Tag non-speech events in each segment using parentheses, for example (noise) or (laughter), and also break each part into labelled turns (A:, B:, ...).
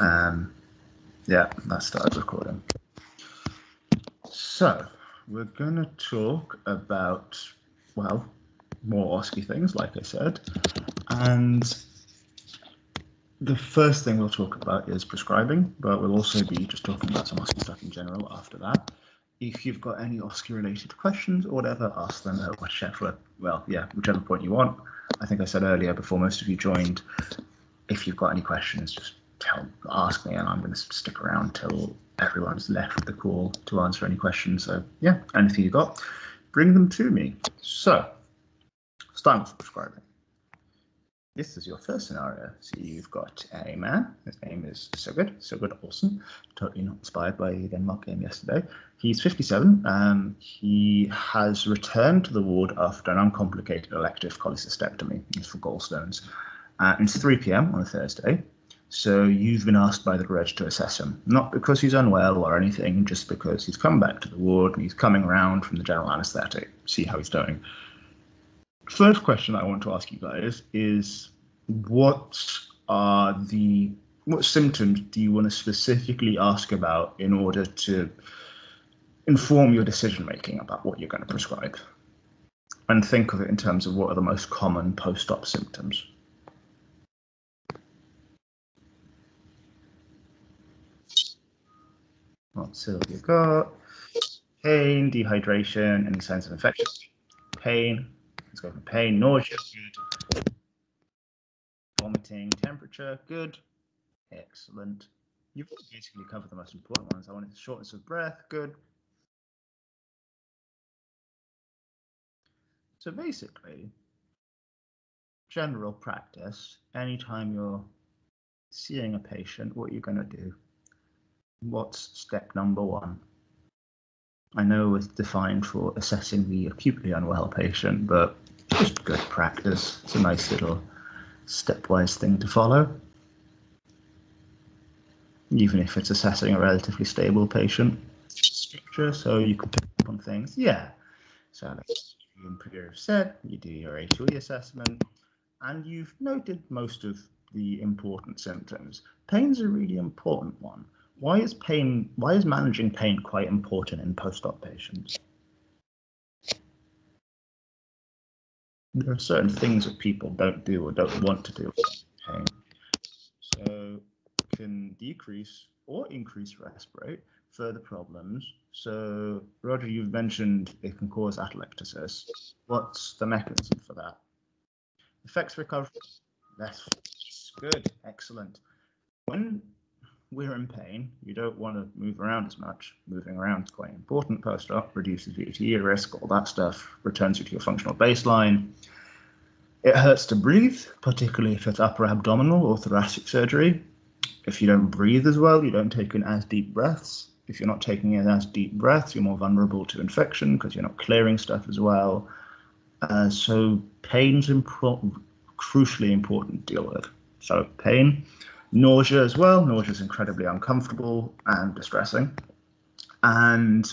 A: Um, yeah, that started recording. So we're going to talk about, well, more OSCE things, like I said. And the first thing we'll talk about is prescribing, but we'll also be just talking about some OSCE stuff in general after that. If you've got any OSCE related questions or whatever, ask them at whichever, well, yeah, whichever point you want. I think I said earlier before most of you joined, if you've got any questions, just tell, ask me, and I'm going to stick around till everyone's left the call to answer any questions. So yeah, anything you got, bring them to me. So, starting with prescribing. This is your first scenario. So you've got a man, his name is Sigurd, Sigurd Olsen, totally not inspired by the Denmark game yesterday. He's 57. Um, he has returned to the ward after an uncomplicated elective cholecystectomy. It's for gallstones. Uh, it's 3 p.m. on a Thursday. So you've been asked by the reg to assess him, not because he's unwell or anything, just because he's come back to the ward and he's coming around from the general anaesthetic, see how he's doing. First question I want to ask you guys is what are the what symptoms do you want to specifically ask about in order to inform your decision making about what you're going to prescribe? And think of it in terms of what are the most common post-op symptoms. What Sylvia got? Pain, dehydration, any signs of infection. Pain. Let's go for pain, nausea, good. Vomiting, temperature, good. Excellent. You've basically covered the most important ones. I wanted shortness of breath, good. So basically, general practice, anytime you're seeing a patient, what you're going to do what's step number one? I know it's defined for assessing the acutely unwell patient, but just good practice. It's a nice little stepwise thing to follow. Even if it's assessing a relatively stable patient structure, so you can pick up on things. Yeah. So like have said, you do your A2E assessment, and you've noted most of the important symptoms. Pain's a really important one why is pain why is managing pain quite important in post-op patients? There are certain things that people don't do or don't want to do pain. So can decrease or increase respirate further problems. So roger you've mentioned it can cause atelectasis what's the mechanism for that? Affects recovery. That's good. Excellent. When we're in pain, you don't want to move around as much. Moving around is quite important post-op, reduces VTE risk, all that stuff, returns you to your functional baseline. It hurts to breathe, particularly if it's upper abdominal or thoracic surgery. If you don't breathe as well, you don't take in as deep breaths. If you're not taking in as deep breaths, you're more vulnerable to infection because you're not clearing stuff as well. Uh, so pain's impo- crucially important to deal with. So pain, Nausea as well. Nausea is incredibly uncomfortable and distressing. And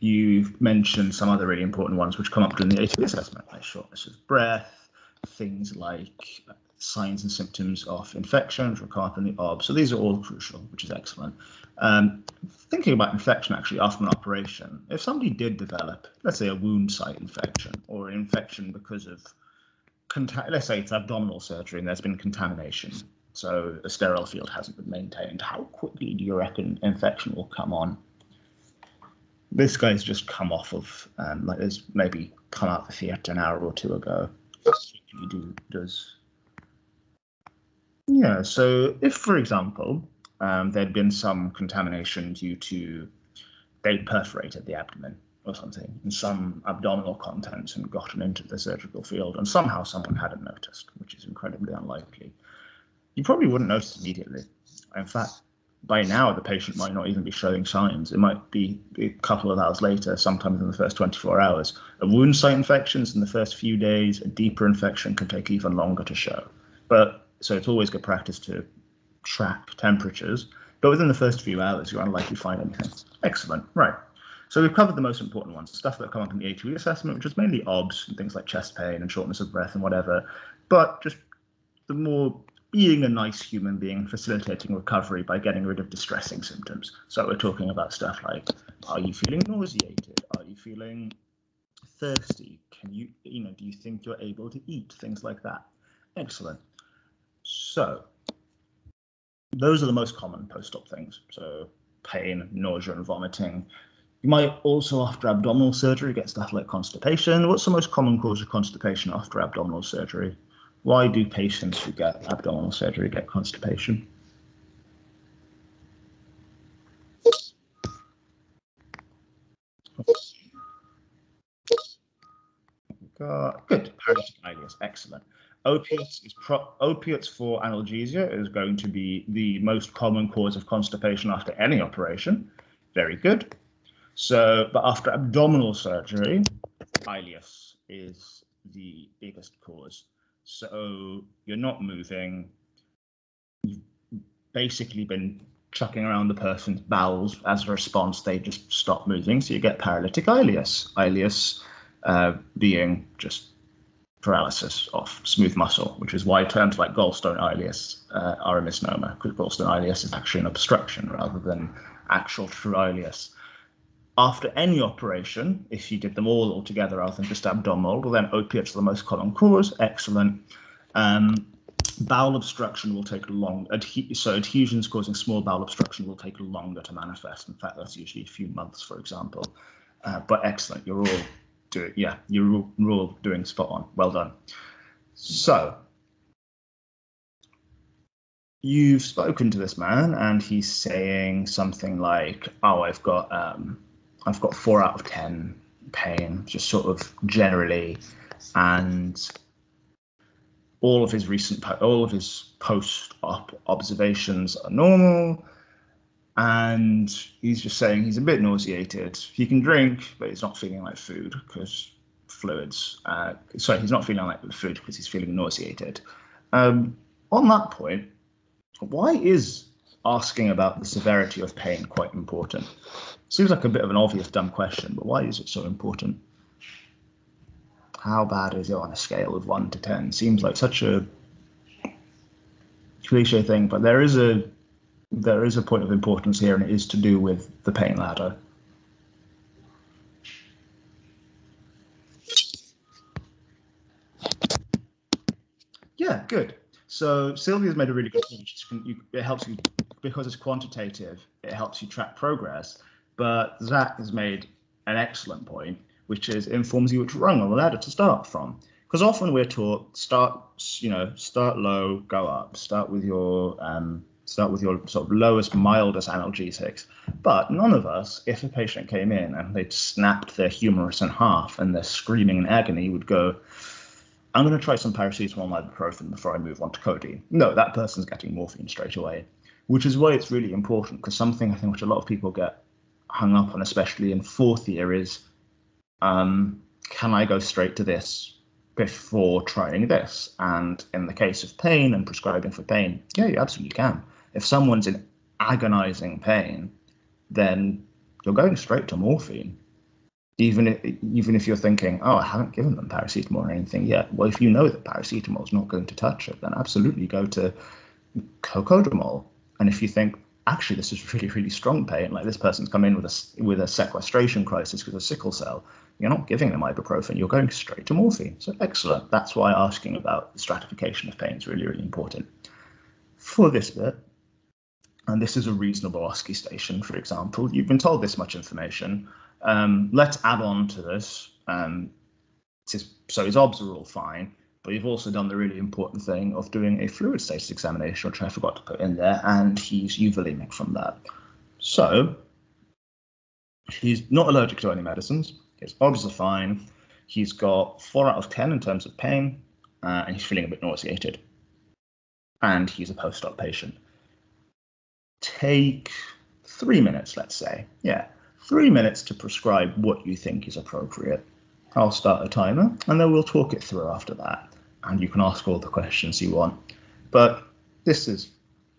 A: you've mentioned some other really important ones which come up during the A2E assessment, like shortness of breath, things like signs and symptoms of infection, which in the OB. So these are all crucial, which is excellent. Um, thinking about infection actually after an operation, if somebody did develop, let's say, a wound site infection or an infection because of, let's say it's abdominal surgery and there's been contamination, so a sterile field hasn't been maintained. How quickly do you reckon infection will come on? This guy's just come off of, um, like, there's maybe come out of the theatre an hour or two ago. Do does. Yeah. So if, for example, um, there'd been some contamination due to they'd perforated the abdomen or something, and some abdominal contents and gotten into the surgical field, and somehow someone hadn't noticed, which is incredibly unlikely you probably wouldn't notice immediately. In fact, by now the patient might not even be showing signs. It might be a couple of hours later, sometimes in the first 24 hours. A wound site infections in the first few days, a deeper infection can take even longer to show. But so it's always good practice to track temperatures. But within the first few hours, you're unlikely to find anything. Excellent. Right. So we've covered the most important ones, stuff that come up in the A2E assessment, which is mainly OBS and things like chest pain and shortness of breath and whatever. But just the more being a nice human being, facilitating recovery by getting rid of distressing symptoms. So we're talking about stuff like, are you feeling nauseated? Are you feeling thirsty? Can you, you know, do you think you're able to eat? Things like that. Excellent. So those are the most common post-op things. So pain, nausea, and vomiting. You might also, after abdominal surgery, get stuff like constipation. What's the most common cause of constipation after abdominal surgery? Why do patients who get abdominal surgery get constipation? Good. Paralytic Excellent. Opiates is pro- opiates for analgesia is going to be the most common cause of constipation after any operation. Very good. So, but after abdominal surgery, ileus is the biggest cause. So you're not moving. You've basically been chucking around the person's bowels as a response. They just stop moving. So you get paralytic ileus. Ileus uh, being just paralysis of smooth muscle, which is why terms like gallstone ileus uh, are a misnomer, because gallstone ileus is actually an obstruction rather than actual true ileus after any operation, if you did them all altogether rather than just abdominal, well, then opiates are the most common cause. Excellent. Um, bowel obstruction will take long. Adhe- so adhesions causing small bowel obstruction will take longer to manifest. In fact, that's usually a few months, for example. Uh, but excellent. You're all doing. Yeah, you're all, you're all doing spot on. Well done. So you've spoken to this man, and he's saying something like, "Oh, I've got." Um, I've got four out of ten pain, just sort of generally, and all of his recent all of his post-op observations are normal, and he's just saying he's a bit nauseated. He can drink, but he's not feeling like food because fluids. Uh, sorry, he's not feeling like food because he's feeling nauseated. Um, on that point, why is asking about the severity of pain quite important? Seems like a bit of an obvious dumb question, but why is it so important? How bad is it on a scale of one to ten? Seems like such a cliche thing, but there is a there is a point of importance here, and it is to do with the pain ladder. Yeah, good. So Sylvia's made a really good point. It helps you because it's quantitative. It helps you track progress. But Zach has made an excellent point, which is informs you which rung on the ladder to start from. Because often we're taught start, you know, start low, go up. Start with your um, start with your sort of lowest, mildest analgesics. But none of us, if a patient came in and they'd snapped their humerus in half and they're screaming in agony, would go, I'm going to try some paracetamol and ibuprofen before I move on to codeine. No, that person's getting morphine straight away, which is why it's really important because something I think which a lot of people get hung up on, especially in fourth year, is um, can I go straight to this before trying this? And in the case of pain and prescribing for pain, yeah, you absolutely can. If someone's in agonizing pain, then you're going straight to morphine. Even if, even if you're thinking, oh, I haven't given them paracetamol or anything yet. Well, if you know that paracetamol is not going to touch it, then absolutely go to cocodamol. And if you think, actually this is really really strong pain like this person's come in with a with a sequestration crisis because of sickle cell you're not giving them ibuprofen you're going straight to morphine so excellent that's why asking about the stratification of pain is really really important for this bit and this is a reasonable OSCE station for example you've been told this much information um, let's add on to this um, so his obs are all fine but you've also done the really important thing of doing a fluid status examination, which I forgot to put in there, and he's euvolemic from that. So he's not allergic to any medicines. His obs are fine. He's got four out of 10 in terms of pain, uh, and he's feeling a bit nauseated. And he's a post-op patient. Take three minutes, let's say. Yeah, three minutes to prescribe what you think is appropriate. I'll start a timer, and then we'll talk it through after that and you can ask all the questions you want. But this is,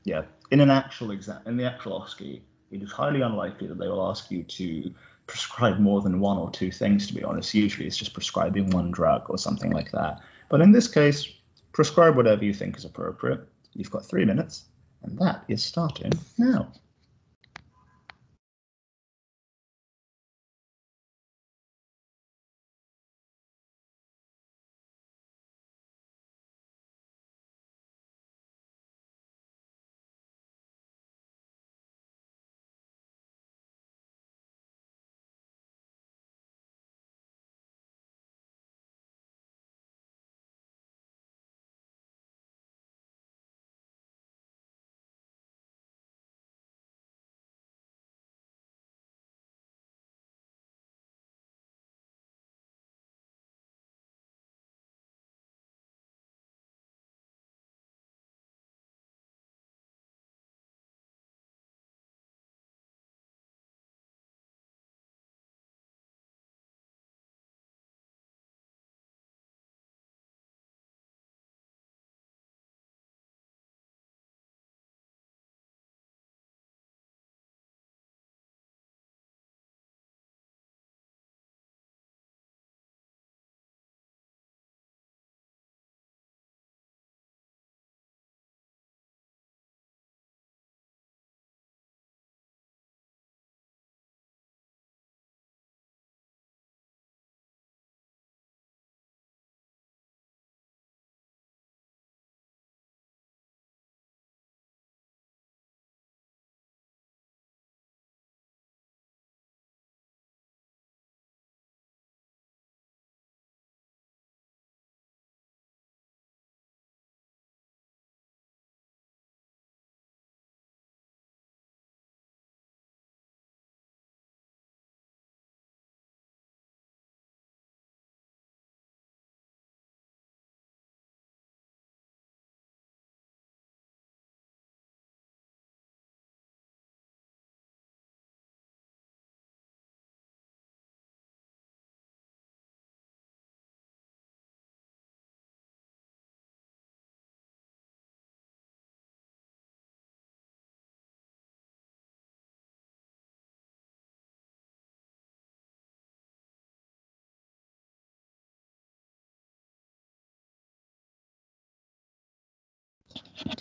A: yeah, in an actual exam, in the actual OSCE, it is highly unlikely that they will ask you to prescribe more than one or two things, to be honest. Usually it's just prescribing one drug or something like that. But in this case, prescribe whatever you think is appropriate. You've got three minutes, and that is starting now.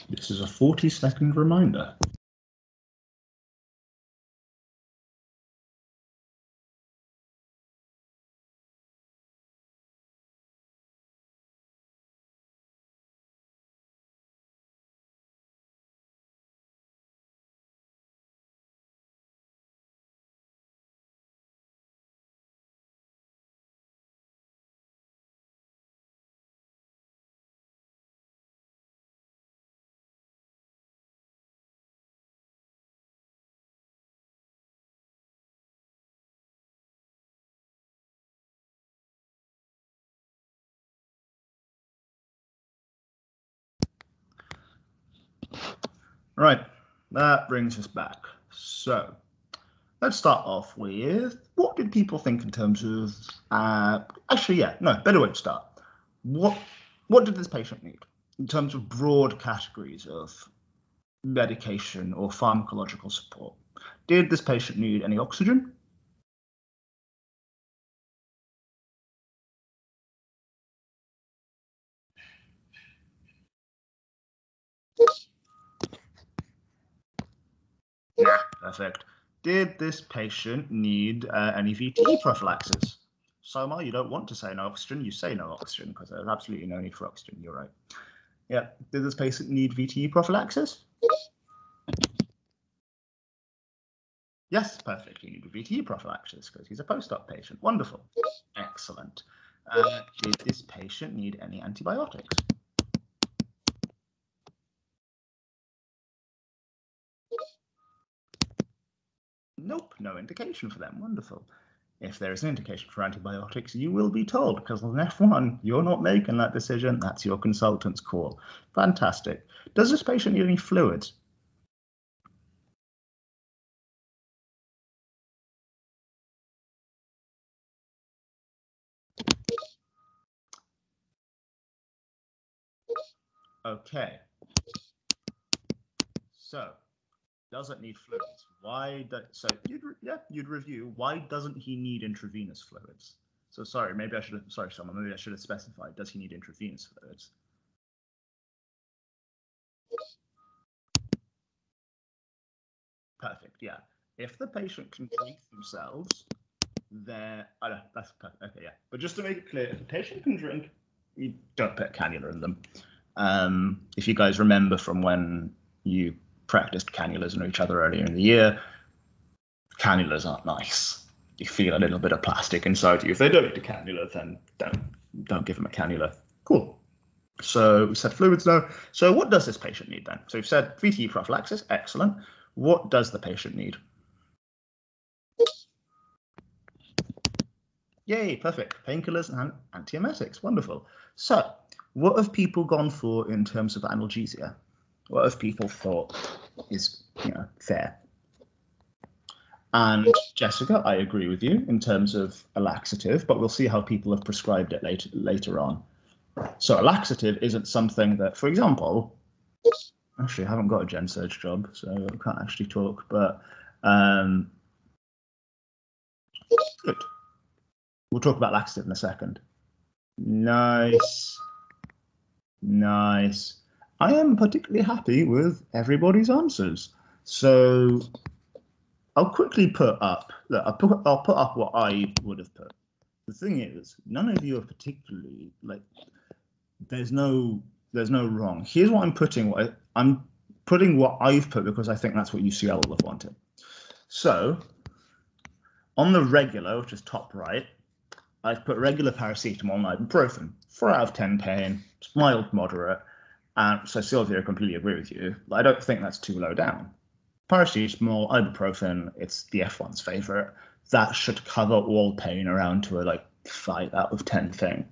A: This is a 40 second reminder. Right, that brings us back. So let's start off with what did people think in terms of uh, actually yeah no better way to start. What what did this patient need in terms of broad categories of medication or pharmacological support? Did this patient need any oxygen Yeah, perfect. Did this patient need uh, any VTE prophylaxis? Soma, you don't want to say no oxygen, you say no oxygen because there's absolutely no need for oxygen. You're right. Yeah. Did this patient need VTE prophylaxis? Yes, perfect. He needed VTE prophylaxis because he's a post-op patient. Wonderful. Excellent. Uh, did this patient need any antibiotics? No indication for them. Wonderful. If there is an indication for antibiotics, you will be told because on F1, you're not making that decision. That's your consultant's call. Fantastic. Does this patient need any fluids? Okay. So doesn't need fluids. Why? Do, so you'd re, yeah, you'd review. Why doesn't he need intravenous fluids? So sorry, maybe I should have sorry, someone. Maybe I should have specified. Does he need intravenous fluids? Perfect. Yeah. If the patient can drink themselves, there. I know that's perfect. Okay. Yeah. But just to make it clear, if the patient can drink, you don't put a cannula in them. Um, if you guys remember from when you practiced cannulas on each other earlier in the year, cannulas aren't nice. You feel a little bit of plastic inside you. If they don't need a cannula, then don't don't give them a cannula. Cool. So we said fluids now. So what does this patient need then? So we've said VTE prophylaxis, excellent. What does the patient need? Yay, perfect. Painkillers and antiemetics, wonderful. So what have people gone for in terms of analgesia? What have people thought is you know fair? And Jessica, I agree with you in terms of a laxative, but we'll see how people have prescribed it later later on. So a laxative isn't something that, for example, actually I haven't got a gen surge job, so I can't actually talk, but um, good. We'll talk about laxative in a second. Nice. Nice. I am particularly happy with everybody's answers. So I'll quickly put up, look, I'll put, I'll put up what I would have put. The thing is, none of you are particularly like, there's no, there's no wrong. Here's what I'm putting. What I, I'm putting what I've put because I think that's what UCL will have wanted. So on the regular, which is top right, I've put regular paracetamol and ibuprofen. Four out of 10 pain, mild, moderate. And so Sylvia, I completely agree with you. I don't think that's too low down. Paracetamol, ibuprofen, it's the F1's favorite. That should cover all pain around to a like five out of 10 thing.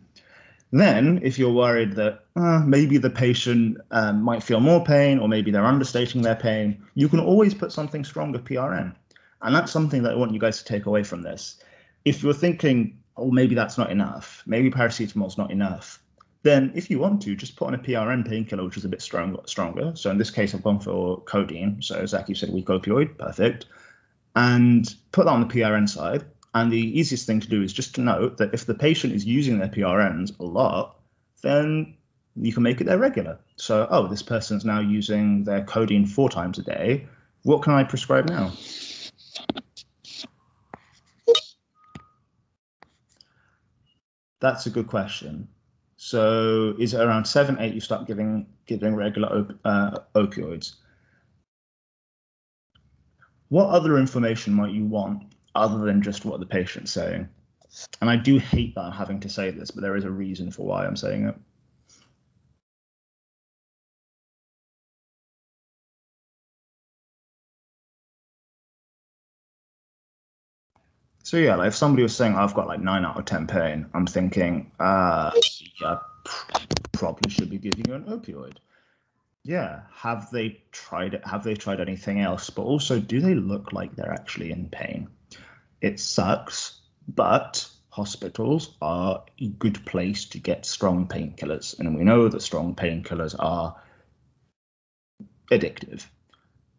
A: Then, if you're worried that uh, maybe the patient um, might feel more pain or maybe they're understating their pain, you can always put something stronger PRN. And that's something that I want you guys to take away from this. If you're thinking, oh, maybe that's not enough, maybe paracetamol's not enough, then if you want to, just put on a PRN painkiller, which is a bit stronger. stronger. So in this case, I've gone for codeine. So Zach, you said weak opioid, perfect. And put that on the PRN side. And the easiest thing to do is just to note that if the patient is using their PRNs a lot, then you can make it their regular. So, oh, this person's now using their codeine four times a day. What can I prescribe now? That's a good question. So, is it around seven, eight? You start giving giving regular op- uh, opioids. What other information might you want other than just what the patient's saying. And I do hate that having to say this, but there is a reason for why I'm saying it. So yeah, like if somebody was saying I've got like nine out of ten pain, I'm thinking, uh, yeah, probably should be giving you an opioid. Yeah, have they tried it? Have they tried anything else? But also, do they look like they're actually in pain? It sucks, but hospitals are a good place to get strong painkillers. And we know that strong painkillers are addictive.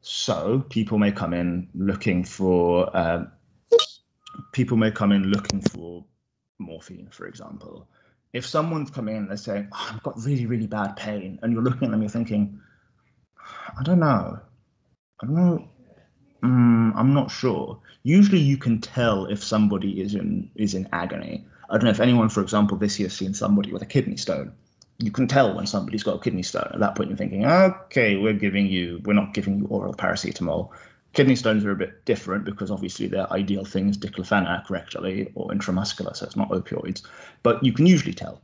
A: So people may come in looking for um, people may come in looking for morphine, for example. If someone's come in, they're saying, oh, "I've got really, really bad pain," and you're looking at them, you're thinking, "I don't know, I don't know Mm, I'm not sure. Usually, you can tell if somebody is in is in agony. I don't know if anyone, for example, this year seen somebody with a kidney stone. You can tell when somebody's got a kidney stone. At that point, you're thinking, okay, we're giving you, we're not giving you oral paracetamol. Kidney stones are a bit different because obviously their ideal thing is diclofenac rectally or intramuscular, so it's not opioids. But you can usually tell.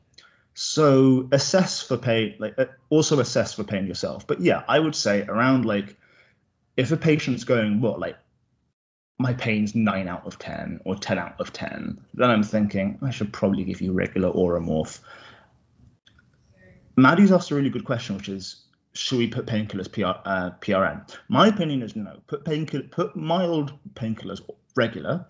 A: So assess for pain, like uh, also assess for pain yourself. But yeah, I would say around like if a patient's going, what, like, my pain's nine out of 10 or 10 out of 10, then I'm thinking I should probably give you regular Oromorph. Maddie's asked a really good question, which is, should we put painkillers PR, uh, PRN? My opinion is no. Put painkiller, put mild painkillers regular,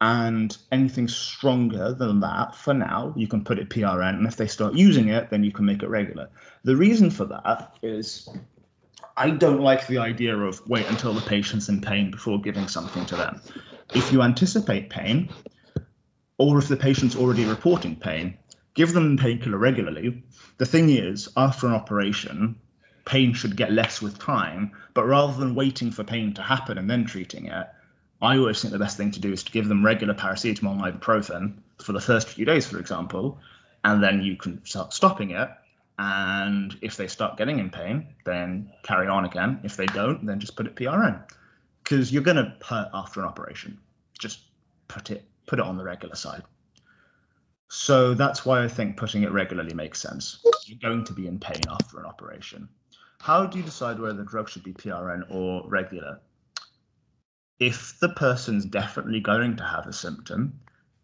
A: and anything stronger than that for now you can put it PRN. And if they start using it, then you can make it regular. The reason for that is I don't like the idea of wait until the patient's in pain before giving something to them. If you anticipate pain, or if the patient's already reporting pain, give them painkiller regularly. The thing is, after an operation, pain should get less with time. But rather than waiting for pain to happen and then treating it, I always think the best thing to do is to give them regular paracetamol and ibuprofen for the first few days, for example, and then you can start stopping it. And if they start getting in pain, then carry on again. If they don't, then just put it PRN because you're going to hurt after an operation. Just put it put it on the regular side. So that's why I think putting it regularly makes sense. You're going to be in pain after an operation. How do you decide whether the drug should be PRN or regular? If the person's definitely going to have a symptom,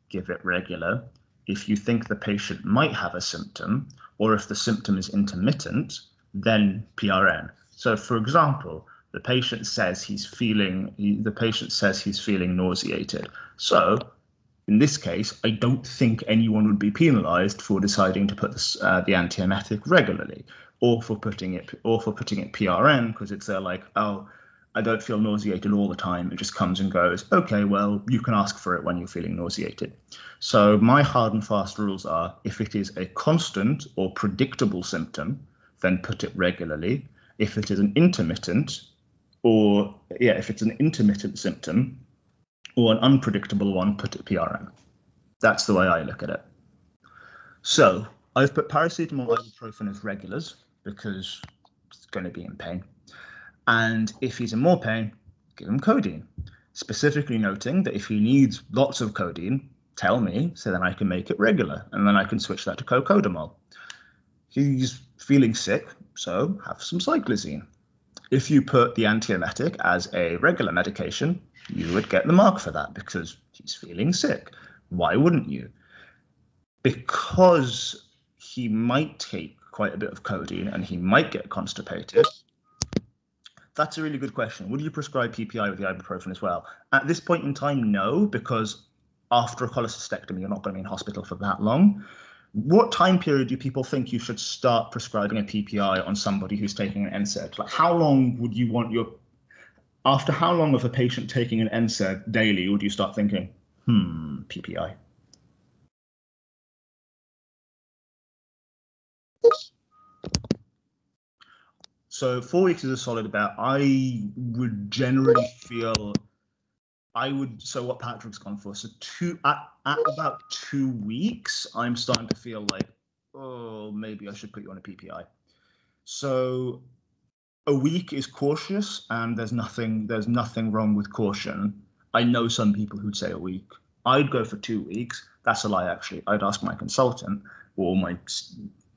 A: give it regular. If you think the patient might have a symptom, or if the symptom is intermittent, then PRN. So, for example, the patient says he's feeling the patient says he's feeling nauseated. So, in this case, I don't think anyone would be penalised for deciding to put this, uh, the antiemetic regularly, or for putting it or for putting it PRN because it's there like oh I don't feel nauseated all the time. It just comes and goes. Okay, well, you can ask for it when you're feeling nauseated. So my hard and fast rules are if it is a constant or predictable symptom, then put it regularly. If it is an intermittent or yeah, if it's an intermittent symptom or an unpredictable one, put it PRN. That's the way I look at it. So I've put paracetamol ibuprofen as regulars because it's going to be in pain. And if he's in more pain, give him codeine. Specifically noting that if he needs lots of codeine, tell me so then I can make it regular and then I can switch that to cocodamol. He's feeling sick, so have some cyclizine. If you put the antiemetic as a regular medication, you would get the mark for that because he's feeling sick. Why wouldn't you? Because he might take quite a bit of codeine and he might get constipated, that's a really good question. Would you prescribe PPI with the ibuprofen as well? At this point in time, no, because after a cholecystectomy, you're not going to be in hospital for that long. What time period do people think you should start prescribing a PPI on somebody who's taking an NSAID? Like, how long would you want your after how long of a patient taking an NSAID daily would you start thinking, hmm, PPI? So four weeks is a solid bet. I would generally feel I would so what Patrick's gone for. So two at, at about two weeks, I'm starting to feel like, oh, maybe I should put you on a PPI. So a week is cautious and there's nothing there's nothing wrong with caution. I know some people who'd say a week. I'd go for two weeks. That's a lie, actually. I'd ask my consultant or my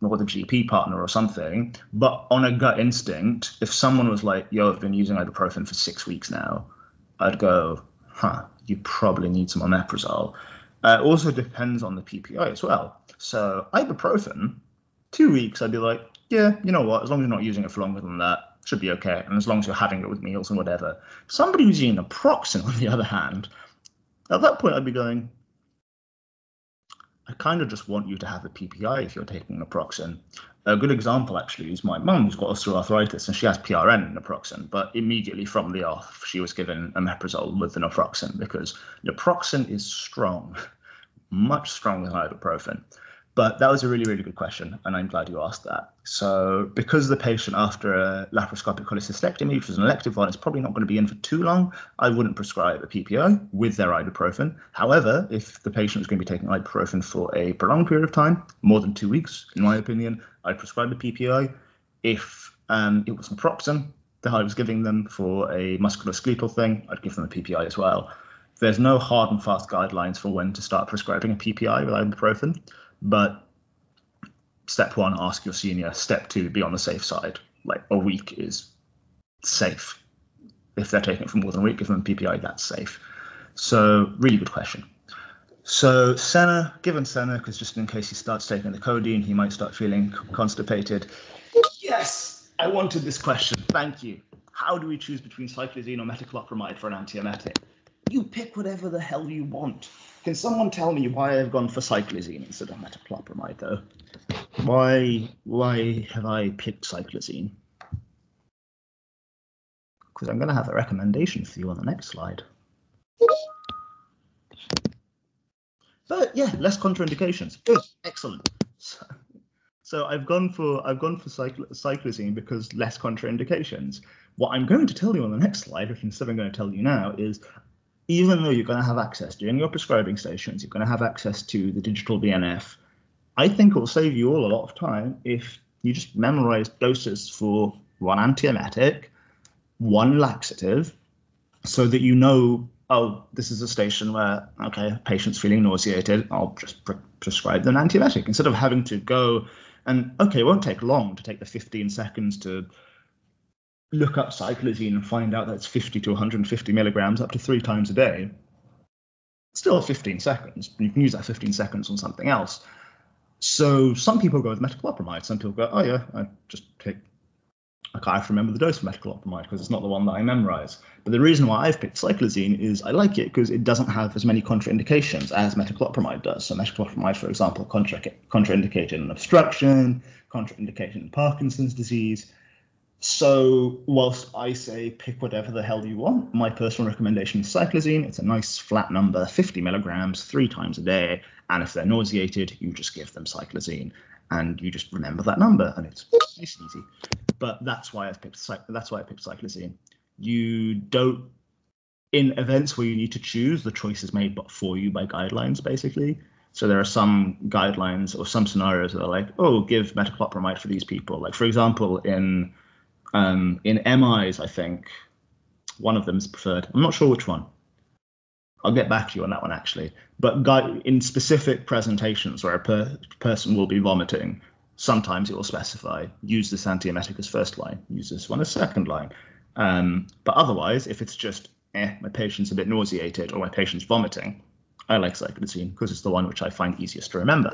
A: or the GP partner or something. But on a gut instinct, if someone was like, yo, I've been using ibuprofen for six weeks now, I'd go, huh, you probably need some omeprazole. Uh, it also depends on the PPI as well. So ibuprofen, two weeks, I'd be like, yeah, you know what? As long as you're not using it for longer than that, should be okay. And as long as you're having it with meals and whatever. Somebody who's using naproxen, (laughs) on the other hand, at that point, I'd be going, I kind of just want you to have a PPI if you're taking naproxen. A good example actually is my mum who's got osteoarthritis and she has PRN naproxen, but immediately from the off she was given omeprazole with the naproxen because naproxen is strong, (laughs) much stronger than ibuprofen. But that was a really, really good question, and I'm glad you asked that. So, because the patient after a laparoscopic cholecystectomy, which was an elective one, is probably not going to be in for too long, I wouldn't prescribe a PPI with their ibuprofen. However, if the patient is going to be taking ibuprofen for a prolonged period of time, more than two weeks, in my opinion, I'd prescribe a PPI. If um, it was naproxen that I was giving them for a musculoskeletal thing, I'd give them a PPI as well. There's no hard and fast guidelines for when to start prescribing a PPI with ibuprofen. But step one, ask your senior. Step two, be on the safe side. Like a week is safe. If they're taking it for more than a week, give them PPI, that's safe. So, really good question. So, Senna, given Senna, because just in case he starts taking the codeine, he might start feeling constipated. Yes, I wanted this question. Thank you. How do we choose between cyclizine or metoclopramide for an antiemetic? You pick whatever the hell you want. Can someone tell me why I've gone for cyclizine instead of metoclopramide, though? Why, why have I picked cyclizine? Because I'm going to have a recommendation for you on the next slide. But yeah, less contraindications. Good, excellent. So, So I've gone for I've gone for cycl- cyclizine because less contraindications. What I'm going to tell you on the next slide, which instead I'm going to tell you now, is even though you're going to have access during your prescribing stations, you're going to have access to the digital BNF. I think it will save you all a lot of time if you just memorize doses for one antiemetic, one laxative, so that you know, oh, this is a station where, okay, patient's feeling nauseated, I'll just pre- prescribe them an antiemetic instead of having to go and, okay, it won't take long to take the 15 seconds to look up cyclizine and find out that it's 50 to 150 milligrams up to three times a day. Still 15 seconds. You can use that 15 seconds on something else. So some people go with metoclopramide. Some people go, oh yeah, I just take. I can't remember the dose of metoclopramide because it's not the one that I memorize. But the reason why I've picked cyclizine is I like it because it doesn't have as many contraindications as metoclopramide does. So metoclopramide, for example, contra- contraindicated in obstruction, contraindicated in Parkinson's disease. So whilst I say pick whatever the hell you want, my personal recommendation is cyclizine. It's a nice flat number, 50 milligrams, three times a day. And if they're nauseated, you just give them cyclizine, and you just remember that number, and it's nice and easy. But that's why I've picked that's why I picked cyclizine. You don't in events where you need to choose, the choice is made but for you by guidelines, basically. So there are some guidelines or some scenarios that are like, oh, give metoclopramide for these people. Like for example, in um, in MIs, I think one of them is preferred. I'm not sure which one. I'll get back to you on that one actually. But in specific presentations where a per person will be vomiting, sometimes it will specify use this antiemetic as first line, use this one as second line. Um, but otherwise, if it's just eh, my patient's a bit nauseated or my patient's vomiting, I like cyclizine because it's the one which I find easiest to remember.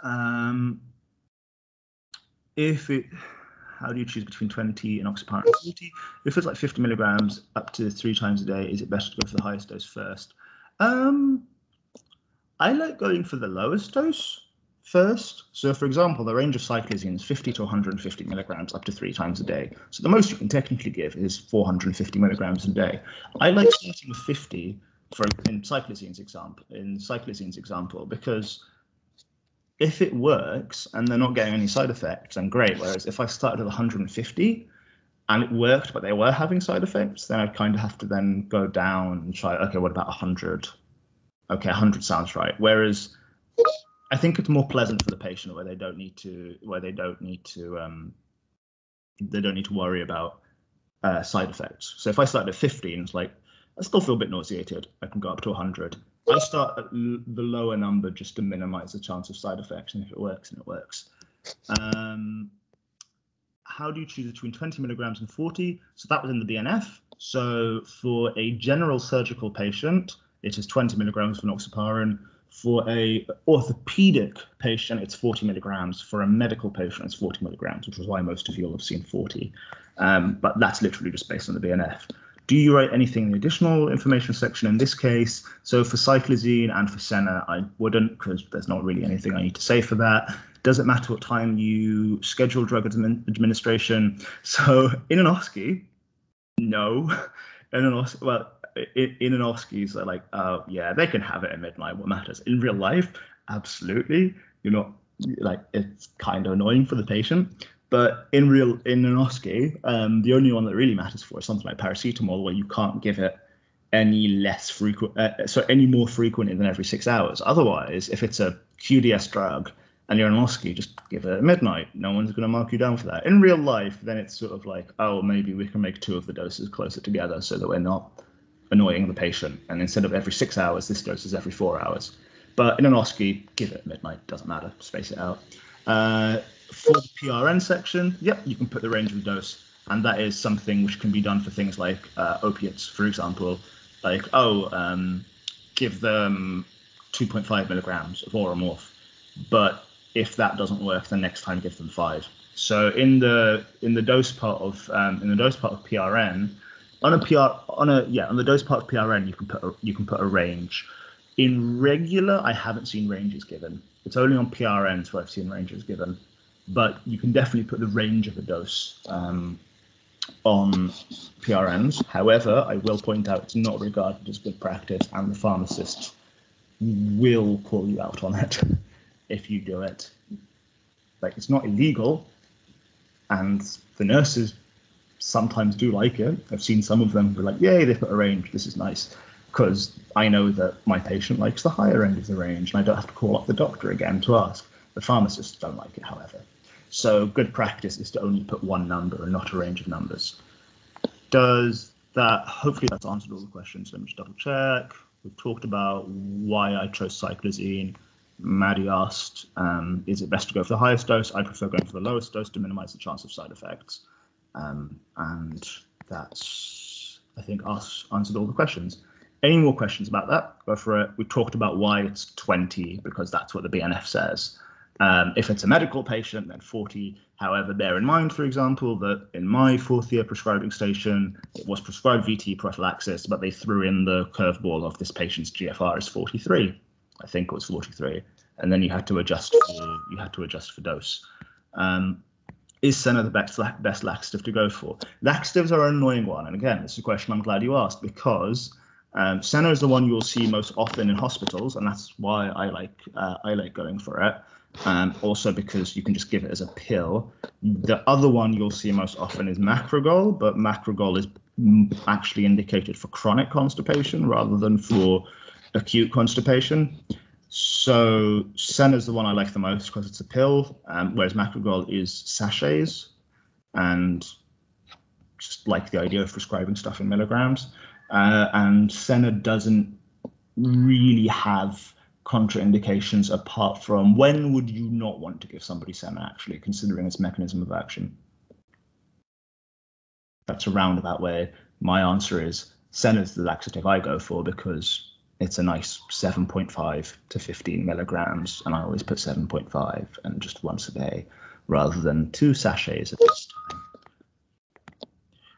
A: Um, if it how do you choose between 20 enoxaparin and 40? If it's like 50 milligrams up to three times a day, is it better to go for the highest dose first? Um, I like going for the lowest dose first. So, for example, the range of cyclizine is 50 to 150 milligrams up to three times a day. So, the most you can technically give is 450 milligrams a day. I like starting with 50 for in cyclizine's example. In cyclizine's example, because if it works and they're not getting any side effects, then great. Whereas if I started at 150 and it worked, but they were having side effects, then I'd kind of have to then go down and try, okay, what about 100? Okay, 100 sounds right. Whereas I think it's more pleasant for the patient where they don't need to, where they don't need to, um, they don't need to worry about uh, side effects. So if I started at 15, it's like, I still feel a bit nauseated. I can go up to 100. I start at the lower number just to minimize the chance of side effects, and if it works, then it works. Um, how do you choose between 20 milligrams and 40? So that was in the BNF. So for a general surgical patient, it is 20 milligrams of enoxaparin. For a orthopedic patient, it's 40 milligrams. For a medical patient, it's 40 milligrams, which is why most of you will have seen 40. Um, but that's literally just based on the BNF. Do you write anything in the additional information section in this case? So for cyclizine and for Senna, I wouldn't because there's not really anything I need to say for that. Does it matter what time you schedule drug administration? (laughs) So in an OSCE, no. (laughs) In an OSCE, well, in, in an OSCEs, they're like, oh yeah, they can have it at midnight. What matters? In real life, absolutely. You're not like it's kind of annoying for the patient. But in real in an OSCE, um, the only one that really matters for is something like paracetamol, where you can't give it any less frequent, uh, so any more frequently than every six hours. Otherwise, if it's a QDS drug and you're an OSCE, just give it at midnight. No one's going to mark you down for that. In real life, then it's sort of like, oh, maybe we can make two of the doses closer together so that we're not annoying the patient. And instead of every six hours, this dose is every four hours. But in an OSCE, give it at midnight. Doesn't matter. Space it out. Uh, for the PRN section, yep, you can put the range of dose, and that is something which can be done for things like uh, opiates, for example, like oh, um, give them 2.5 milligrams of Oromorph, but if that doesn't work, then next time give them five. So in the in the dose part of um, in the dose part of PRN, on a PR on a yeah on the dose part of PRN you can put a, you can put a range. In regular, I haven't seen ranges given. It's only on PRNs where I've seen ranges given but you can definitely put the range of a dose um, on PRNs. However, I will point out it's not regarded as good practice, and the pharmacist will call you out on it (laughs) if you do it. like it's not illegal, and the nurses sometimes do like it. I've seen some of them be like, "Yay, they put a range. This is nice," because I know that my patient likes the higher end of the range, and I don't have to call up the doctor again to ask. The pharmacists don't like it, however. So good practice is to only put one number and not a range of numbers. Does that hopefully that's answered all the questions. Let me just double check. We've talked about why I chose cyclizine. Maddie asked, um, is it best to go for the highest dose? I prefer going for the lowest dose to minimize the chance of side effects. Um, and that's, I think, answered all the questions. Any more questions about that? Go for it. We talked about why it's 20 because that's what the BNF says. Um, if it's a medical patient, then 40. However, bear in mind, for example, that in my fourth year prescribing station, it was prescribed VT prophylaxis, but they threw in the curveball of this patient's GFR is 43. I think it was 43, and then you had to adjust for you had to adjust for dose. Um, is Senna the best best laxative to go for? Laxatives are an annoying one, and again, this is a question I'm glad you asked because um, Senna is the one you'll see most often in hospitals, and that's why I like uh, I like going for it. Um, also because you can just give it as a pill. The other one you'll see most often is Macrogol, but Macrogol is actually indicated for chronic constipation rather than for acute constipation. So Senna is the one I like the most because it's a pill, um, whereas Macrogol is sachets, and just like the idea of prescribing stuff in milligrams. Uh, and Senna doesn't really have contraindications apart from when would you not want to give somebody Senna actually, considering its mechanism of action? That's a roundabout way. My answer is Senna is the laxative I go for because it's a nice 7.5 to 15 milligrams, and I always put 7.5 and just once a day rather than two sachets at this time.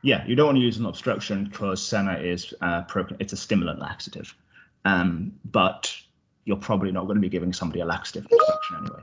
A: Yeah, you don't want to use an obstruction because Senna is uh, it's a stimulant laxative, um, but you're probably not going to be giving somebody a laxative obstruction anyway.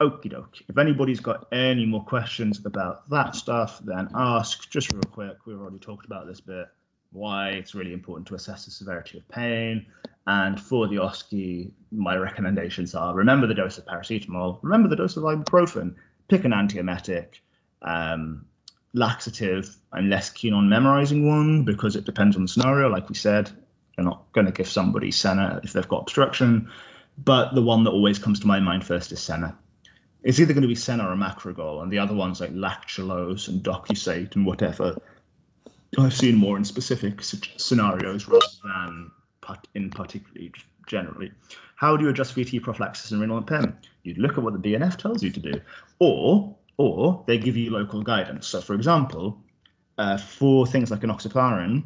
A: Okie doke. If anybody's got any more questions about that stuff, then ask. Just real quick, we've already talked about this bit why it's really important to assess the severity of pain. And for the OSCE, my recommendations are remember the dose of paracetamol, remember the dose of ibuprofen, pick an antiemetic, um, laxative. I'm less keen on memorizing one because it depends on the scenario. Like we said, you're not going to give somebody Senna if they've got obstruction. But the one that always comes to my mind first is Senna. It's either going to be Senna or Macrogol, and the other ones like lactulose and Docusate and whatever I've seen more in specific scenarios rather than in particularly generally. How do you adjust VT prophylaxis and renal impairment? You look at what the BNF tells you to do, or or they give you local guidance. So, for example, uh, for things like an enoxaparin,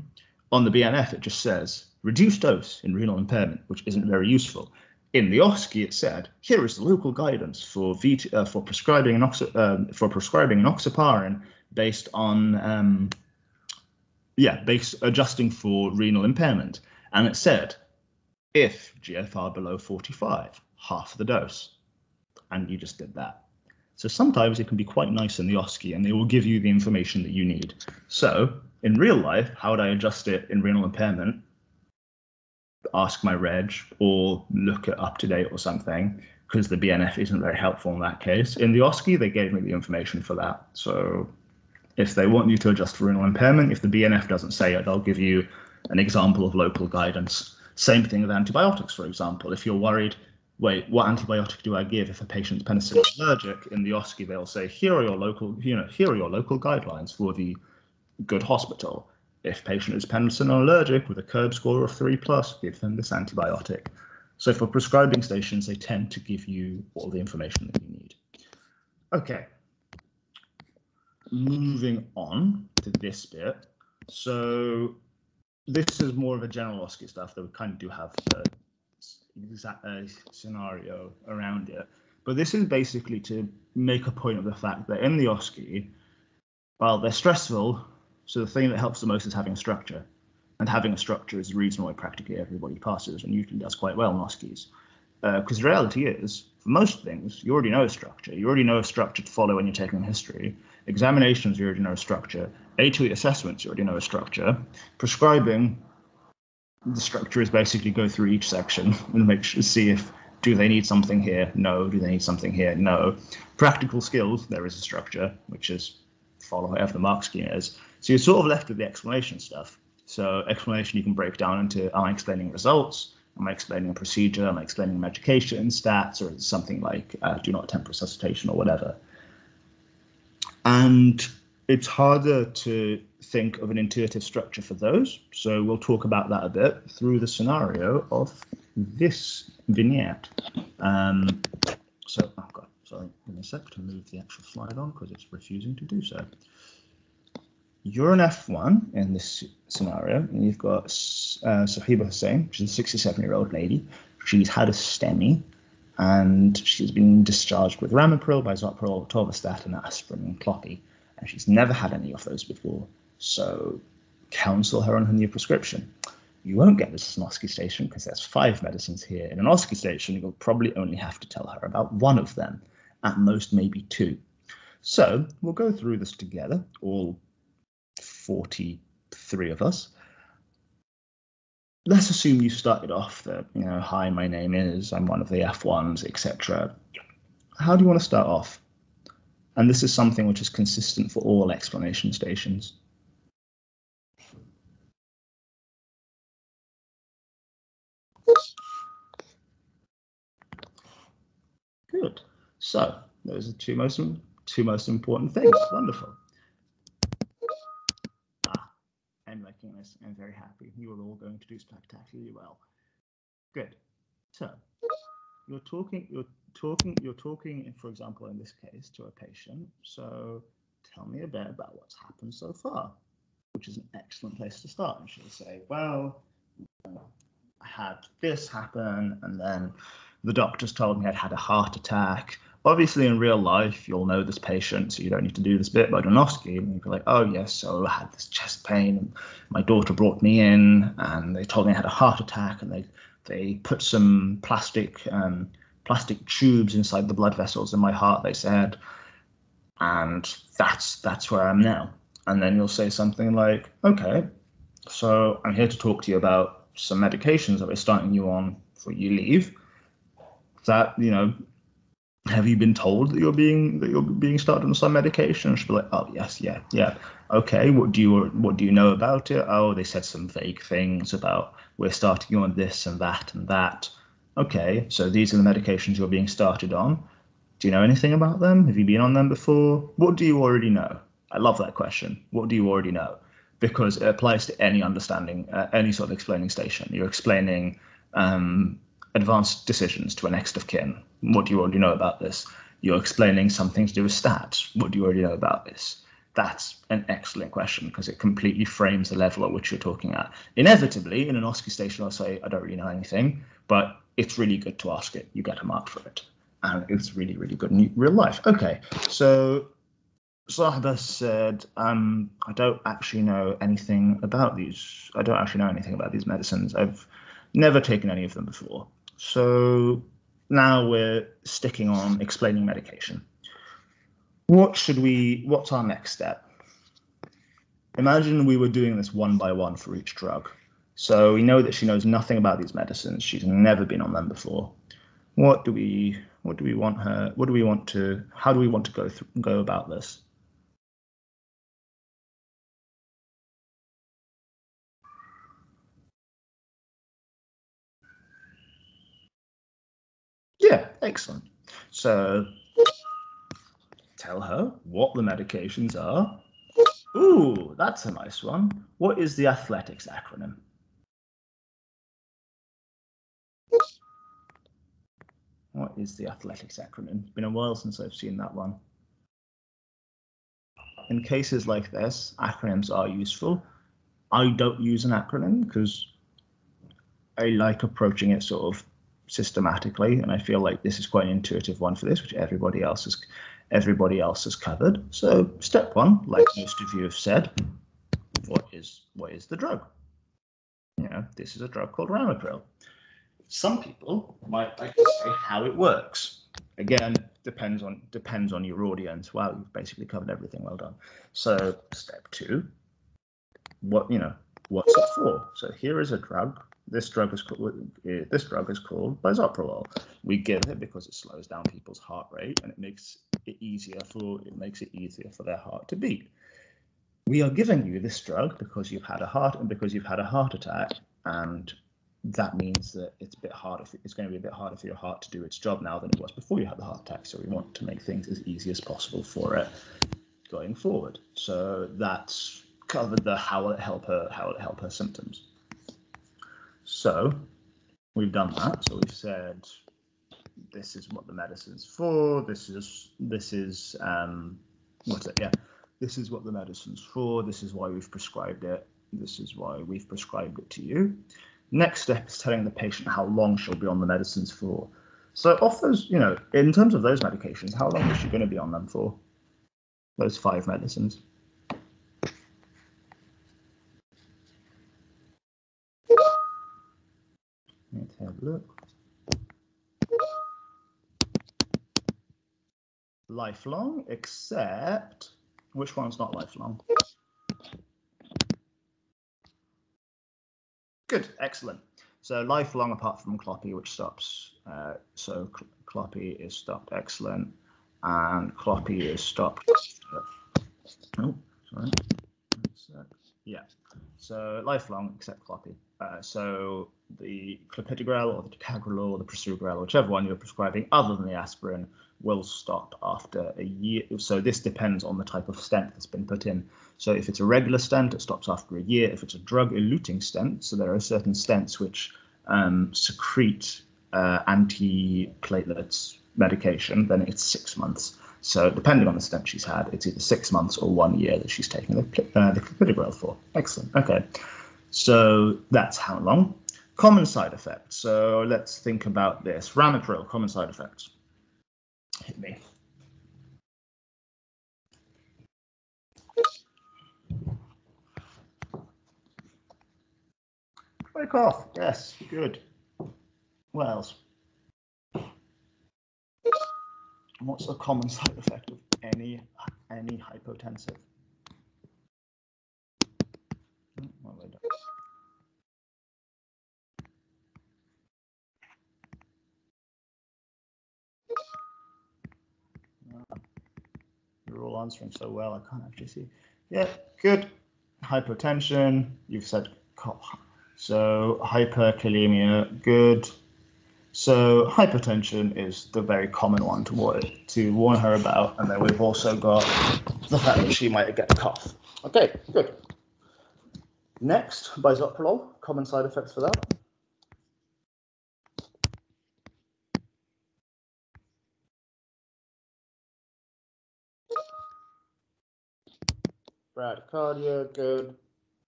A: on the BNF it just says reduced dose in renal impairment, which isn't very useful. In the OSCE, it said here is the local guidance for uh, for prescribing enox- uh, for prescribing enoxaparin based on um, yeah, base adjusting for renal impairment. And it said, if GFR below 45, half the dose. And you just did that. So sometimes it can be quite nice in the OSCE and they will give you the information that you need. So in real life, how would I adjust it in renal impairment? Ask my reg or look at up to date or something because the BNF isn't very helpful in that case. In the OSCE, they gave me the information for that. So if they want you to adjust for renal impairment, if the BNF doesn't say it, they'll give you an example of local guidance. Same thing with antibiotics, for example. If you're worried, wait, what antibiotic do I give if a patient's penicillin allergic? In the OSCE, they'll say, here are your local, you know, here are your local guidelines for the good hospital. If patient is penicillin allergic with a CURB score of three plus, give them this antibiotic. So for prescribing stations, they tend to give you all the information that you need. Okay, moving on to this bit. So this is more of a general OSCE stuff that we kind of do have the exact uh, scenario around it. But this is basically to make a point of the fact that in the OSCE, while they're stressful. So the thing that helps the most is having a structure. And having a structure is the reason why practically everybody passes and usually does quite well in OSCEs. Because uh, the reality is, for most things, you already know a structure. You already know a structure to follow when you're taking history. Examinations, you already know a structure. A2 assessments, you already know a structure. Prescribing, the structure is basically go through each section (laughs) and make sure see if Do they need something here? No. Do they need something here? No. Practical skills, there is a structure, which is follow whatever the mark scheme is. So you're sort of left with the explanation stuff. So explanation you can break down into am I explaining results? Am I explaining a procedure? Am I explaining medication, stats, or something like uh, do not attempt resuscitation or whatever? And it's harder to think of an intuitive structure for those. So we'll talk about that a bit through the scenario of this vignette. Um, so, oh God, sorry, me a sec to move the actual slide on because it's refusing to do so. You're an F1 in this scenario, and you've got uh, Sahiba Hussain, she's a 67 year old lady. She's had a STEMI and she's been discharged with Ramipril, bisoprolol, atorvastatin, and aspirin, and cloppy, and she's never had any of those before. So counsel her on her new prescription. You won't get this as an OSCE station because there's five medicines here. In an OSCE station, you'll probably only have to tell her about one of them, at most maybe two. So we'll go through this together, all 43 of us. Let's assume you started off that, you know, hi, my name is, I'm one of the F1s, etc. How do you want to start off? And this is something which is consistent for all explanation stations. Good. So those are two most two most important things. Wonderful. Liking this. I'm very happy. You are all going to do spectacularly well. Good. So you're talking. You're talking. You're talking. For example, in this case, to a patient. So tell me a bit about what's happened so far, which is an excellent place to start. And she'll say, well, I had this happen, and then the doctors told me I'd had a heart attack. Obviously, in real life, you'll know this patient, so you don't need to do this bit by Donosky. And you'd be like, oh, yes, so I had this chest pain. And my daughter brought me in, and they told me I had a heart attack, and they, they put some plastic um, plastic tubes inside the blood vessels in my heart, they said. And that's that's where I'm now. And then you'll say something like, okay, so I'm here to talk to you about some medications that we're starting you on before you leave that you know have you been told that you're being that you're being started on some medication? And she'll be like, oh yes, yeah, yeah. Okay, what do you what do you know about it? Oh, they said some vague things about we're starting on this and that and that. Okay, so these are the medications you're being started on. Do you know anything about them? Have you been on them before? What do you already know? I love that question. What do you already know? Because it applies to any understanding, uh, any sort of explaining station. You're explaining um, advanced decisions to a next of kin. What do you already know about this? You're explaining something to do with stats. What do you already know about this? That's an excellent question because it completely frames the level at which you're talking at. Inevitably, in an OSCE station, I'll say, I don't really know anything, but it's really good to ask it. You get a mark for it. And it's really, really good in real life. Okay, so Sahiba said, um, I don't actually know anything about these. I don't actually know anything about these medicines. I've never taken any of them before. So now we're sticking on explaining medication. What should we, what's our next step? Imagine we were doing this one by one for each drug. So we know that she knows nothing about these medicines. She's never been on them before. What do we, what do we want her, what do we want to, how do we want to go through, go about this? Yeah, excellent. So tell her what the medications are. Ooh, that's a nice one. What is the athletics acronym? What is the athletics acronym? It's been a while since I've seen that one. In cases like this, acronyms are useful. I don't use an acronym because I like approaching it sort of systematically, and I feel like this is quite an intuitive one for this, which everybody else has everybody else has covered. So step one, like most of you have said, what is what is the drug? You know, this is a drug called Ramipril. Some people might like to say how it works. Again, depends on depends on your audience. Wow, you've basically covered everything. Well done. So step two, what you know, what's it for? So here is a drug this drug is called eh, this drug is called bisoprolol. We give it because it slows down people's heart rate and it makes it easier for it makes it easier for their heart to beat. We are giving you this drug because you've had a heart and because you've had a heart attack, and that means that it's a bit harder. For, it's going to be a bit harder for your heart to do its job now than it was before you had the heart attack. So we want to make things as easy as possible for it going forward. So that's covered the how will it help her how will it help her symptoms. So we've done that. So we've said this is what the medicine's for. This is this is um, what's it? Yeah, this is what the medicine's for. This is why we've prescribed it. This is why we've prescribed it to you. Next step is telling the patient how long she'll be on the medicines for. So off those, you know, in terms of those medications, how long is she going to be on them for? Those five medicines. Let's have a look. Lifelong, except which one's not lifelong? Good, excellent. So lifelong apart from Cloppy, which stops. Uh, so Cl Cloppy is stopped, excellent. And Cloppy is stopped. Oh, sorry. Yeah. So lifelong except Cloppy. Uh, so the clopidogrel or the ticagrelor or the prasugrel, or whichever one you're prescribing, other than the aspirin, will stop after a year. So this depends on the type of stent that's been put in. So if it's a regular stent, it stops after a year. If it's a drug-eluting stent, so there are certain stents which um, secrete uh, antiplatelets medication, then it's six months. So depending on the stent she's had, it's either six months or one year that she's taking the, uh, the clopidogrel for. Excellent. Okay. So that's how long. Common side effects. So let's think about this. Ramipril, common side effects. Hit me. Break off. Yes, good. What else? What's a common side effect of any any hypotensive? Hmm, You're all answering so well, I can't actually see. Yeah, good. Hypotension, you've said so hyperkalemia, good. So hypotension is the very common one to warn, to warn her about, and then we've also got the fact that she might get a cough. Okay, good. Next, bisoprolol, common side effects for that. Bradycardia, good.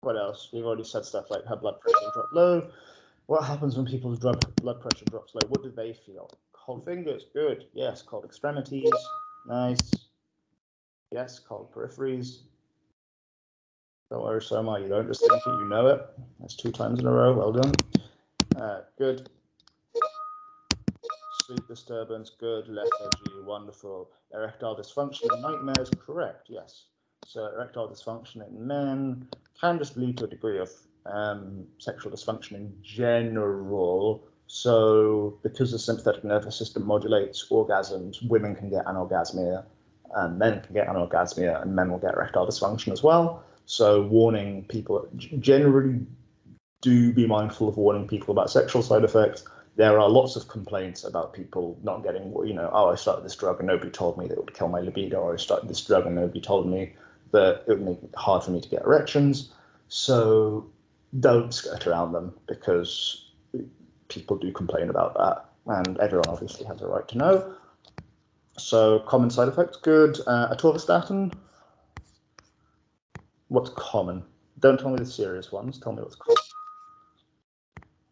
A: What else? We've already said stuff like her blood pressure dropped low. What happens when people's blood pressure drops low? What do they feel? Cold fingers, good. Yes, cold extremities, nice. Yes, cold peripheries. Don't worry, Soma, you don't just think it, you know it. That's two times in a row, well done. Uh, good. Sleep disturbance, good. Lethargy, wonderful. Erectile dysfunction nightmares, correct, yes. So erectile dysfunction in men can just lead to a degree of um, sexual dysfunction in general. So because the sympathetic nervous system modulates orgasms, women can get anorgasmia, and men can get anorgasmia, and men will get erectile dysfunction as well. So warning people generally do be mindful of warning people about sexual side effects. There are lots of complaints about people not getting, you know, oh, I started this drug and nobody told me that it would kill my libido, or I started this drug and nobody told me that it would make it hard for me to get erections. So don't skirt around them because people do complain about that, and everyone obviously has a right to know. So common side effects, good. Uh, atorvastatin, what's common? Don't tell me the serious ones. Tell me what's common.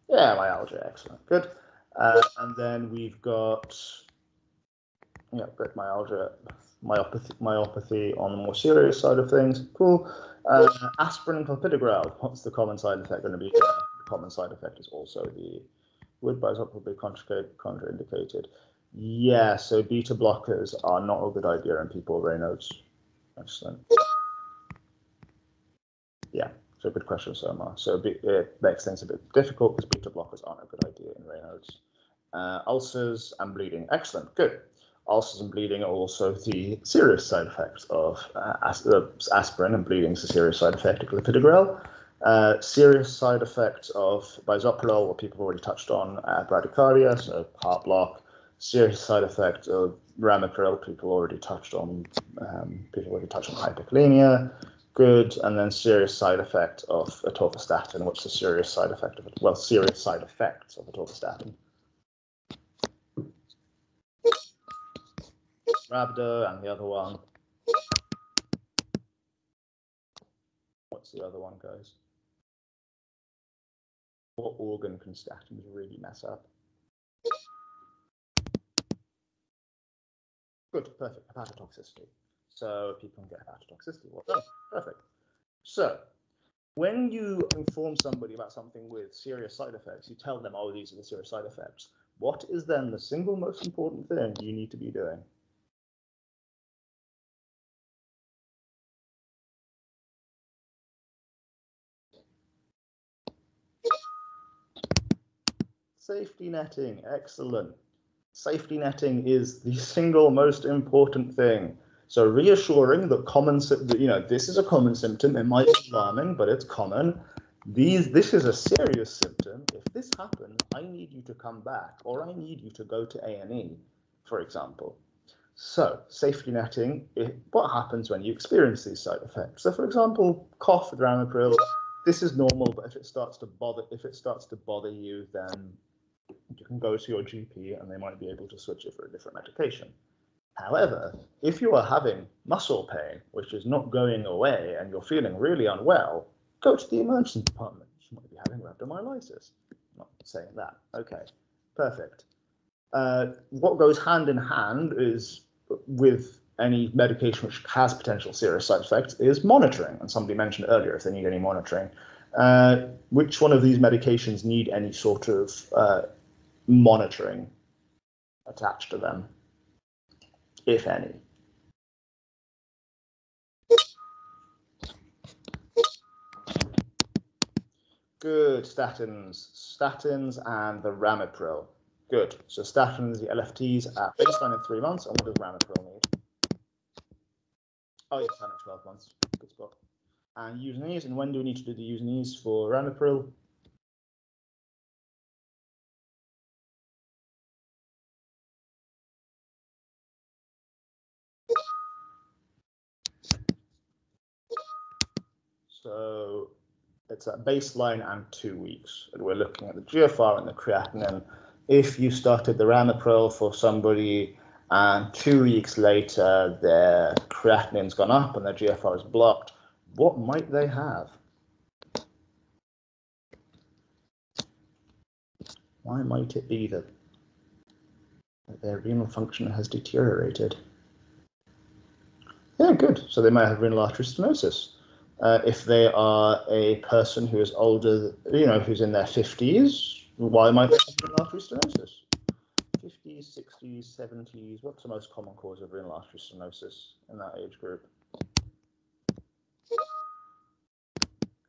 A: Yeah, myalgia, excellent, good. Uh, and then we've got, yeah, good myalgia, myopathy, myopathy on the more serious side of things. Cool. Uh, aspirin and clopidogrel. What's the common side effect going to be? The common side effect is also the would be contraindicated? Yeah, so beta blockers are not a good idea in people with Raynaud's. Excellent. Yeah, so So good question, Soma. So it makes things a bit difficult because beta blockers aren't a good idea in Raynaud's. Uh, ulcers and bleeding. Excellent. Good. Ulcers and bleeding are also the serious side effects of uh, as uh, aspirin, and bleeding is a serious side effect of clopidogrel. Uh, serious side effects of bisoprolol, what people have already touched on, uh, bradycardia, so heart block. Serious side effect of ramipril, people already touched on. Um, people already touched on hyperkalemia. Good, and then serious side effect of atorvastatin. What's the serious side effect of it? Well, serious side effects of atorvastatin. Rhabdo and the other one. What's the other one, guys? What organ can statins really mess up? Good, perfect. Hepatotoxicity. So people can get hepatotoxicity. Well done. Perfect. So when you inform somebody about something with serious side effects, you tell them, oh, these are the serious side effects. What is then the single most important thing you need to be doing? Safety netting, excellent. Safety netting is the (laughs) single most important thing. So reassuring that common, you know, this is a common symptom. It might be alarming, but it's common. These, this is a serious symptom. If this happens, I need you to come back, or I need you to go to A&E, for example. So safety netting, it, what happens when you experience these side effects? So for example, cough with ramipril, this is normal, but if it starts to bother, if it starts to bother you, then you can go to your GP and they might be able to switch you for a different medication. However, if you are having muscle pain, which is not going away, and you're feeling really unwell, go to the emergency department. You might be having rhabdomyolysis. I'm Not saying that. Okay, perfect. Uh, what goes hand in hand is with any medication which has potential serious side effects is monitoring. And somebody mentioned earlier if they need any monitoring. Uh, which one of these medications need any sort of uh, monitoring attached to them, if any. Good, statins. Statins and the ramipril. Good. So statins, the LFTs at baseline in three months, and what does ramipril need? Oh, yeah, 10 12 months. Good spot. And U&Es, and when do we need to do the U&Es for ramipril? So it's at baseline and two weeks. And we're looking at the GFR and the creatinine. If you started the ramipril for somebody and two weeks later their creatinine's gone up and their GFR is blocked, what might they have? Why might it be that their renal function has deteriorated? Yeah, good. So they might have renal artery stenosis uh, if they are a person who is older, you know, who's in their 50s, why might they have renal artery stenosis? 50s, 60s, 70s, what's the most common cause of renal artery stenosis in that age group?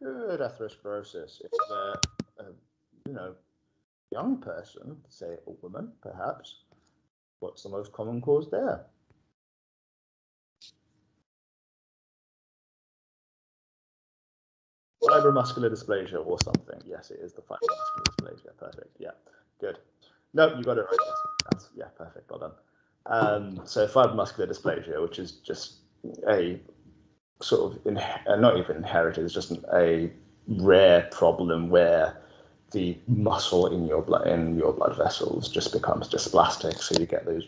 A: Good atherosclerosis. If they're a, you know, young person, say a woman, perhaps, what's the most common cause there? Fibromuscular dysplasia or something. Yes, it is the fibromuscular dysplasia. Perfect. Yeah, good. No, you got it right. Yes. That's yeah, perfect. Well done. Um, so fibromuscular dysplasia, which is just a sort of in, uh, not even inherited, it's just a rare problem where the muscle in your blood in your blood vessels just becomes dysplastic, so you get those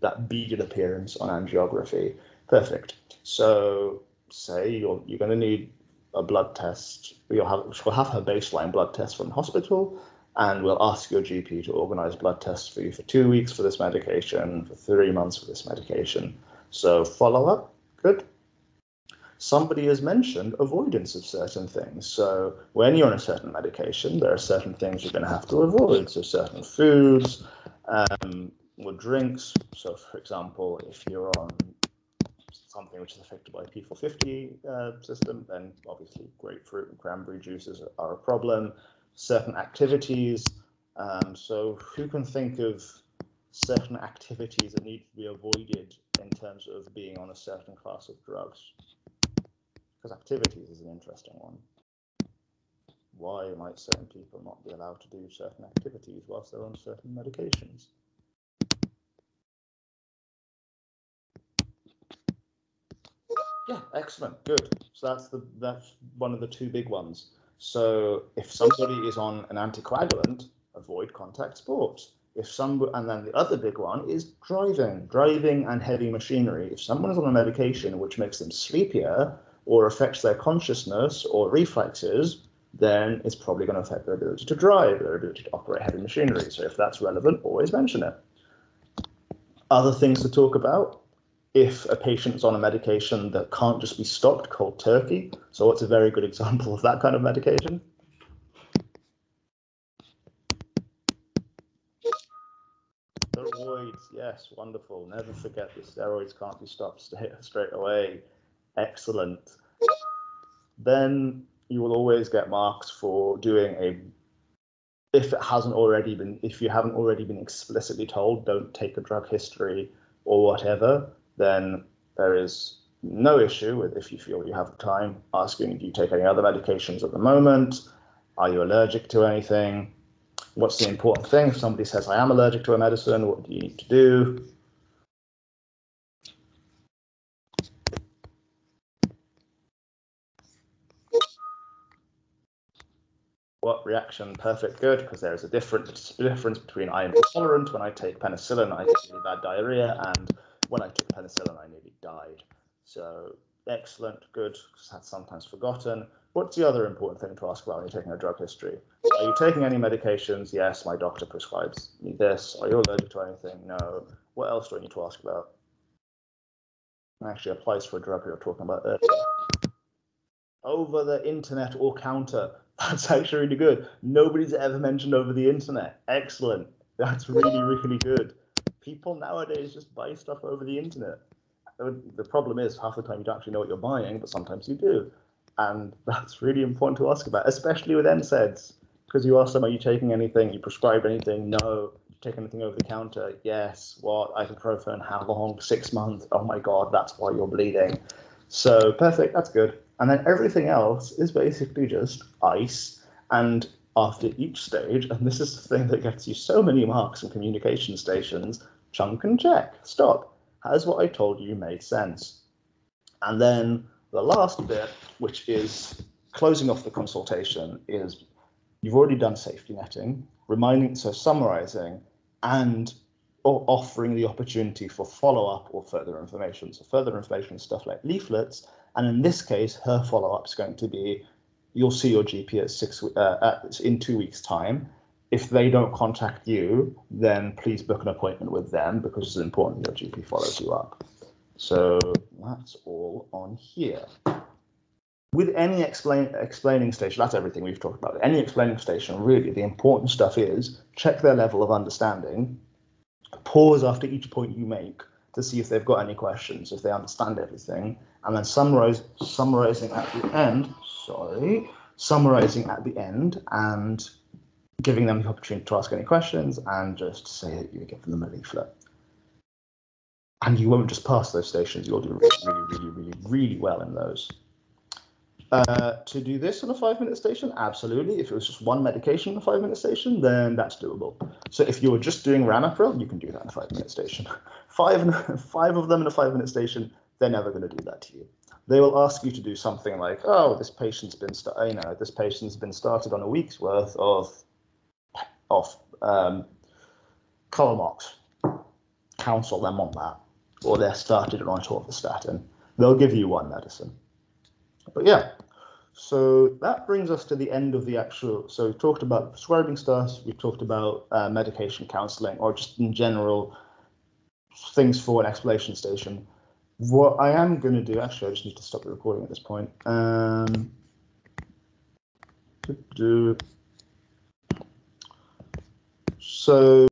A: that beaded appearance on angiography. Perfect. So say you're you're going to need a blood test. We'll have, she'll have her baseline blood test from the hospital, and we'll ask your GP to organize blood tests for you for two weeks for this medication, for three months for this medication. So follow up, good. Somebody has mentioned avoidance of certain things. So when you're on a certain medication, there are certain things you're going to have to avoid. So certain foods um, or drinks. So for example, if you're on something which is affected by P450 uh, system, then obviously grapefruit and cranberry juices are a problem. Certain activities. Um, so who can think of certain activities that need to be avoided in terms of being on a certain class of drugs? Because activities is an interesting one. Why might certain people not be allowed to do certain activities whilst they're on certain medications? Yeah, excellent, good. So that's the that's one of the two big ones. So if somebody is on an anticoagulant, avoid contact sports. If some and then the other big one is driving, driving and heavy machinery. If someone is on a medication which makes them sleepier or affects their consciousness or reflexes, then it's probably going to affect their ability to drive, their ability to operate heavy machinery. So if that's relevant, always mention it. Other things to talk about if a patient's on a medication that can't just be stopped cold turkey. So what's a very good example of that kind of medication? Steroids, yes, wonderful. Never forget the steroids can't be stopped (laughs) straight away. Excellent. Then you will always get marks for doing a if it hasn't already been if you haven't already been explicitly told don't take a drug history or whatever then there is no issue with if you feel you have the time asking do you take any other medications at the moment? Are you allergic to anything? What's the important thing? If somebody says i am allergic to a medicine what do you need to do? What reaction? Perfect good because there is a difference difference between I am intolerant when I take penicillin I get really bad diarrhea and when I took penicillin I nearly died. So excellent, good, that's sometimes forgotten. What's the other important thing to ask about when you're taking a drug history? Are you taking any medications? Yes, my doctor prescribes me this. Are you allergic to anything? No. What else do I need to ask about? Actually applies for a drug we were talking about earlier. Over the internet or counter. (laughs) That's actually really good. Nobody's ever mentioned over the internet. Excellent. That's really, really good. People nowadays just buy stuff over the internet. The problem is half the time you don't actually know what you're buying, but sometimes you do. And (laughs) that's really important to ask about, especially with NSAIDs. Because you ask them, are you taking anything? You prescribe anything? No. You take anything over the counter? Yes. What? Ibuprofen? How long? Six months? Oh my God, that's why you're bleeding. So perfect, that's good. And then everything else is basically just ICE. And after each stage, and this is the thing that gets you so many marks in communication stations, chunk and check, stop. Has what I told you made sense? And then the last bit, which is closing off the consultation, is you've already done safety netting, reminding, so summarizing, and or offering the opportunity for follow-up or further information. So further information is stuff like leaflets, and in this case, her follow-up is going to be, you'll see your GP at six uh, at, in two weeks' time. If they don't contact you, then please book an appointment with them because it's important your GP follows you up. So that's all on here. With any explain, explaining station, that's everything we've talked about. Any explaining station, really, the important stuff is check their level of understanding, pause after each point you make to see if they've got any questions, if they understand everything, and then summarize summarizing at the end. Sorry, summarizing at the end and giving them the opportunity to ask any questions and just say that you're giving them a leaflet. And you won't just pass those stations; you'll do really, really, really, really, well in those. Uh, to do this on a five minute station, absolutely. If it was just one medication in a five minute station, then that's doable. So if you were just doing Ramipril, you can do that in a (laughs) five minute station. Five, five of them in a five minute station, they're never going to do that to you. They will ask you to do something like, oh, this patient's been, you know, this patient's been started on a week's worth of, of um, co-amox. Counsel them on that. Or they're started on atorvastatin. They'll give you one medicine. But yeah, so that brings us to the end of the actual. So we've talked about prescribing stuff, we've talked about uh, medication counseling, or just in general things for an explanation station. What I am going to do, actually, I just need to stop the recording at this point. Um, do, so